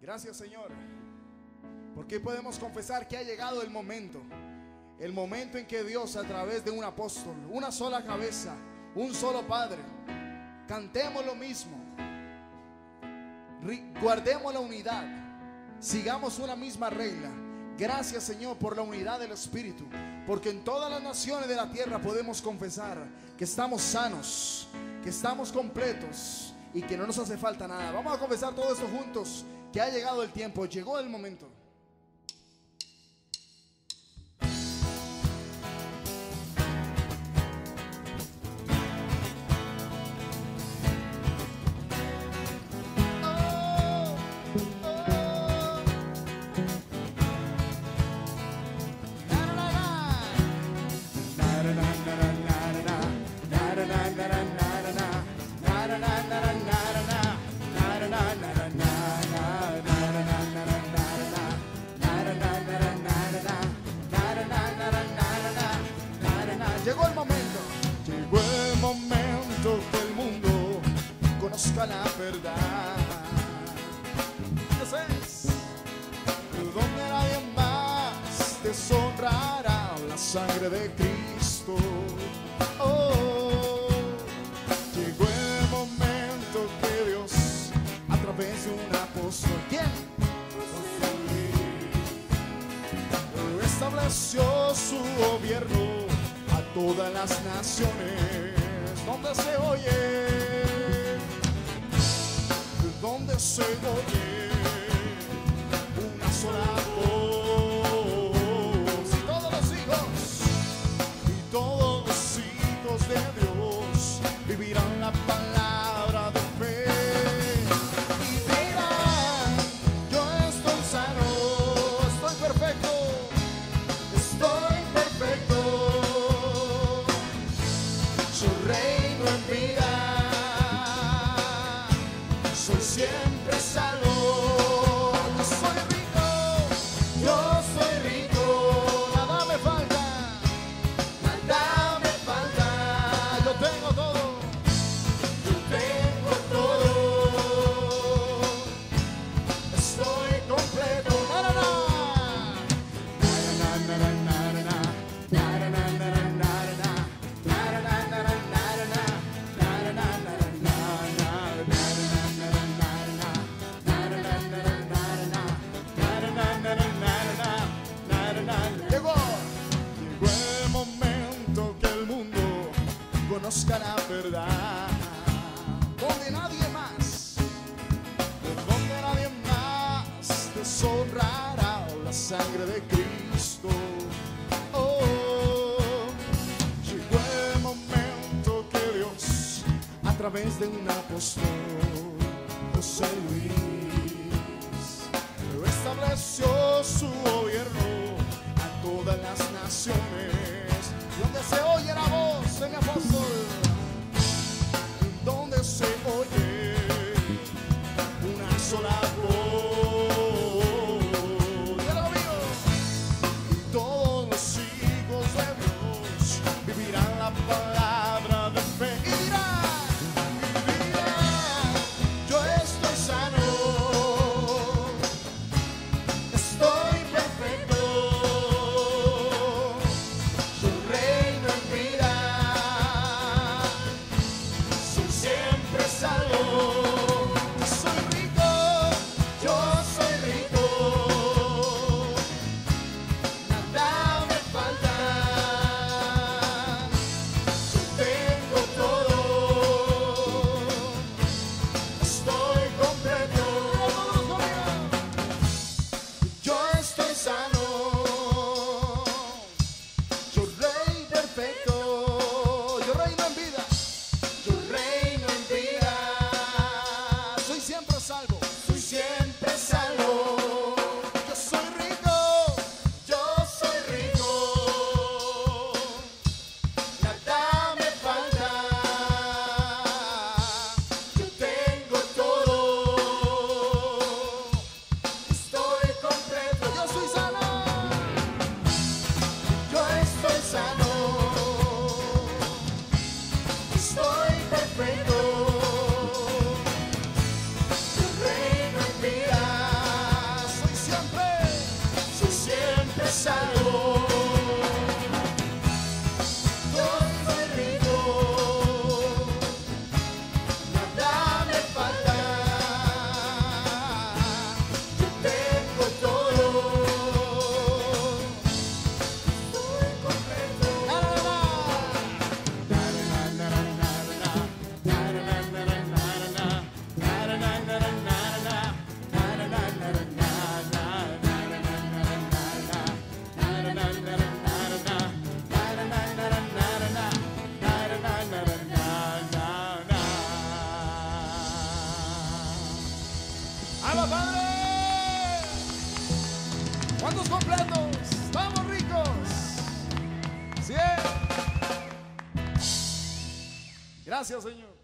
Gracias Señor. Porque podemos confesar que ha llegado el momento. El momento en que Dios a través de un apóstol, una sola cabeza, un solo Padre, cantemos lo mismo. Guardemos la unidad. Sigamos una misma regla. Gracias Señor por la unidad del Espíritu. Porque en todas las naciones de la tierra podemos confesar que estamos sanos, que estamos completos y que no nos hace falta nada. Vamos a confesar todo esto juntos, que ha llegado el tiempo, llegó el momento. Llegó el momento, llegó el momento que el mundo conozca la verdad. Entonces, donde nadie más deshonrará la sangre de Cristo. Oh, llegó el momento que Dios, a través de un apóstol, ¿quién? estableció su gobierno todas las naciones donde se oye donde se oye soy siempre salvo más deshonrará la sangre de Cristo. Oh, llegó el momento que Dios, a través de un apóstol, José Luis, estableció su gobierno a todas las naciones, donde se oye la voz de mi apóstol, ¿Cuántos completos? ¡Vamos ricos! ¡Cien! Gracias, Señor.